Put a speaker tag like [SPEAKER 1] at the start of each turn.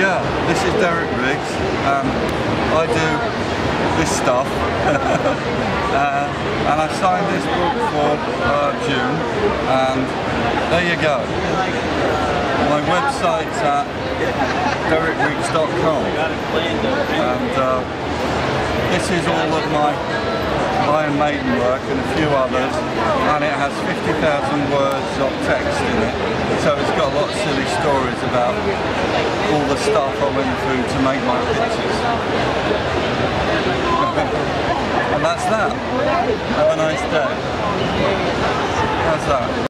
[SPEAKER 1] Yeah, this is Derek Riggs. Um, I do this stuff. uh, and I signed this book for uh, June, and there you go. My website's at derekriggs.com, and uh, this is all of my Iron Maiden work and a few others, and it has 50,000 words of text in it, so it's got a lot of silly stories about all the stuff I went through to make my pictures. and that's that. Have a nice day. How's that?